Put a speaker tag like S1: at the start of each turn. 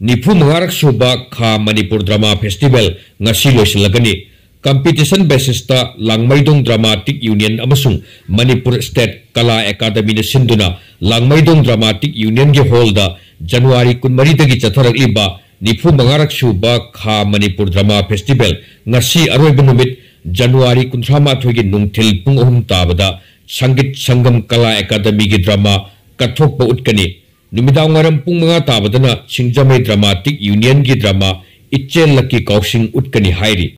S1: निफूमक सूब खा Manipur drama festival लगनी competition basis Langmeidong dramatic union Manipur state Kala academy Sindhu Langmeidong dramatic union के hall जनवरी कमरी चतर निफूमक सूब खा मनपुर ड्रमा फेस्टिवल अरब जनवरी कंथ्रामाथिल पुम ताब संगीत संगम कला एकादमी की ड्रमा कथोप उत्कनी पुंग मंगा ताबदना सिंगजमे ड्रामाटिक यूनियन की ड्रामा इचे लकी उटकनी हाइरी